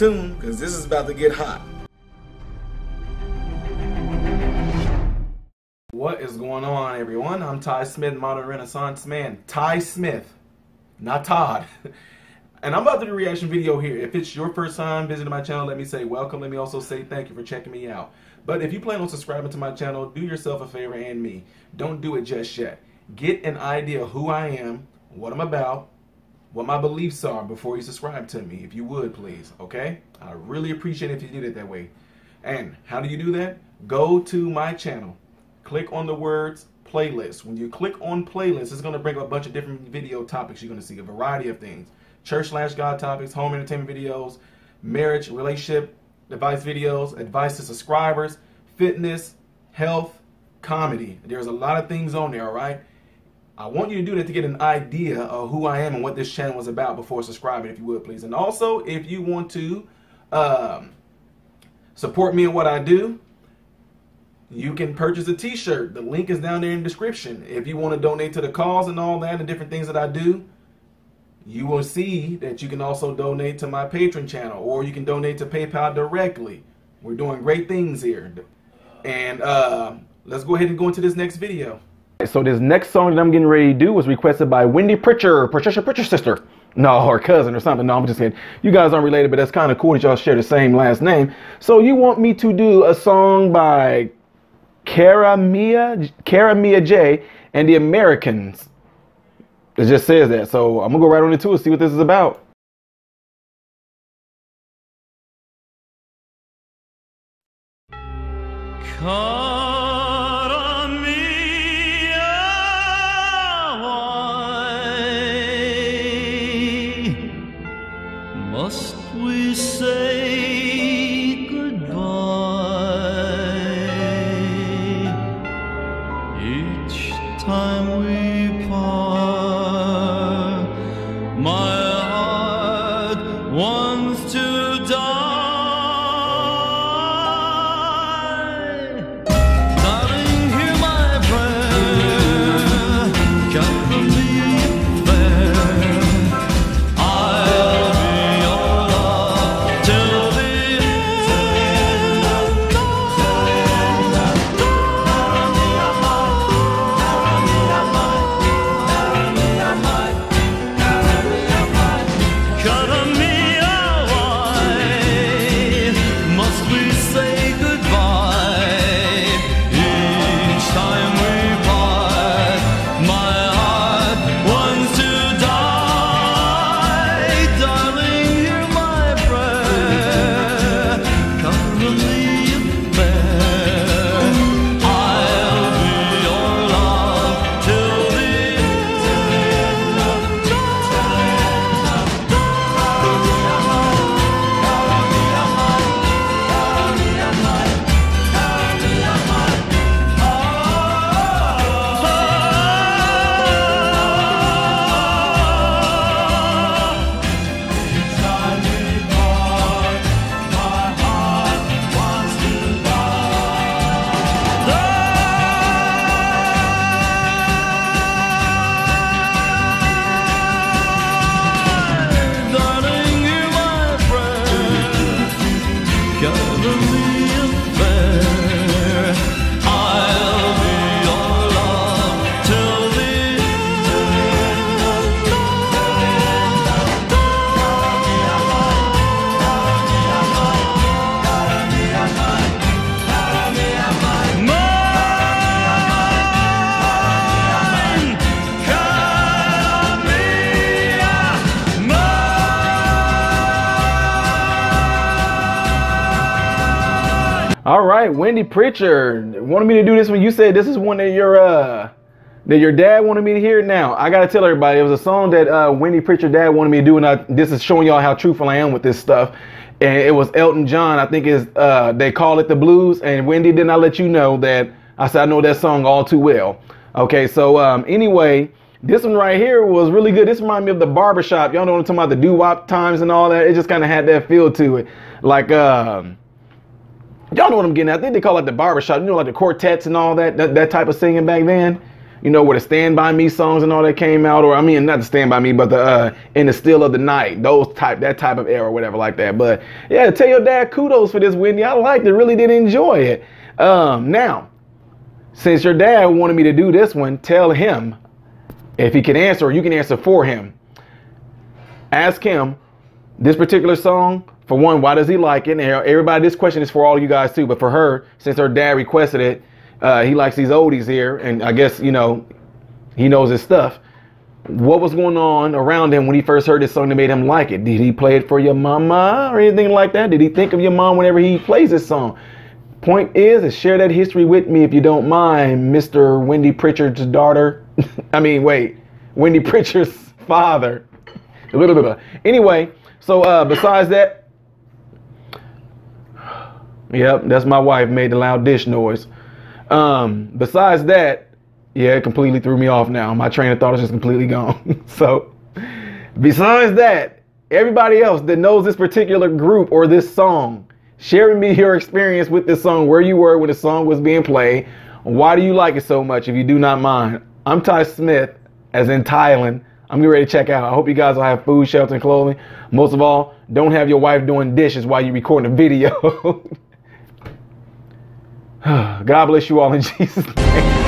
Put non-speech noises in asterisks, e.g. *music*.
tuned because this is about to get hot. What is going on, everyone? I'm Ty Smith, modern renaissance man. Ty Smith, not Todd. *laughs* and I'm about to do a reaction video here. If it's your first time visiting my channel, let me say welcome. Let me also say thank you for checking me out. But if you plan on subscribing to my channel, do yourself a favor and me. Don't do it just yet. Get an idea of who I am, what I'm about, what my beliefs are before you subscribe to me, if you would, please. Okay? I really appreciate it if you did it that way. And how do you do that? Go to my channel. Click on the words playlist. When you click on playlist, it's going to bring up a bunch of different video topics you're going to see, a variety of things. Church slash God topics, home entertainment videos, marriage, relationship, advice videos, advice to subscribers, fitness, health, comedy. There's a lot of things on there, all right? I want you to do that to get an idea of who I am and what this channel is about before subscribing, if you would, please. And also, if you want to um, support me in what I do, you can purchase a t-shirt. The link is down there in the description. If you want to donate to the cause and all that and different things that I do, you will see that you can also donate to my Patreon channel or you can donate to PayPal directly. We're doing great things here. And uh, let's go ahead and go into this next video. So this next song that I'm getting ready to do was requested by Wendy Pritchard, Patricia Pritchard's sister. *laughs* No, her cousin or something. No, I'm just saying. You guys aren't related, but that's kind of cool that y'all share the same last name. So you want me to do a song by Cara Mia, Cara Mia Jay and the Americans. It just says that. So I'm going to go right on into it, see what this is about. Come. Say goodbye each time we part? My heart wants to All right, Wendy Pritchard wanted me to do this one. You said this is one that your uh that your dad wanted me to hear. Now I gotta tell everybody it was a song that uh, Wendy Pritchard dad wanted me to do, and I, this is showing y'all how truthful I am with this stuff. And it was Elton John. I think is uh, they call it the blues. And Wendy did not let you know that I said I know that song all too well. Okay, so um, anyway. This one right here was really good. This reminded me of the barbershop. Y'all know what I'm talking about, the doo-wop times and all that. It just kind of had that feel to it. Like, um, Y'all know what I'm getting at. I think they call it the barbershop. You know, like the quartets and all that, that, that type of singing back then. you know, where the Stand By Me songs and all that came out, or I mean, not the Stand By Me, but the uh, In the Still of the Night, those type, that type of era, whatever like that. But yeah, tell your dad kudos for this, Wendy. I liked it, really did enjoy it. Um, now, since your dad wanted me to do this one, tell him if he can answer, or you can answer for him. Ask him this particular song. For one, why does he like it? And everybody, this question is for all you guys too. But for her, since her dad requested it, uh, he likes these oldies here, and I guess you know he knows his stuff. What was going on around him when he first heard this song that made him like it? Did he play it for your mama or anything like that? Did he think of your mom whenever he plays this song? Point is, is share that history with me if you don't mind, Mr. Wendy Pritchard's daughter. *laughs* I mean, wait, Wendy Pritchard's *laughs* father. A little bit of. Anyway, so uh, besides that, yep, that's my wife made the loud dish noise. Um, besides that, yeah, it completely threw me off now. My train of thought is just completely gone. *laughs* so, besides that, everybody else that knows this particular group or this song, share with me your experience with this song, where you were when the song was being played. Why do you like it so much if you do not mind? I'm Ty Smith, as in Thailand. I'm getting ready to check out. I hope you guys will have food, shelter, and clothing. Most of all, don't have your wife doing dishes while you're recording a video. *laughs* *sighs* God bless you all in *laughs* Jesus' name.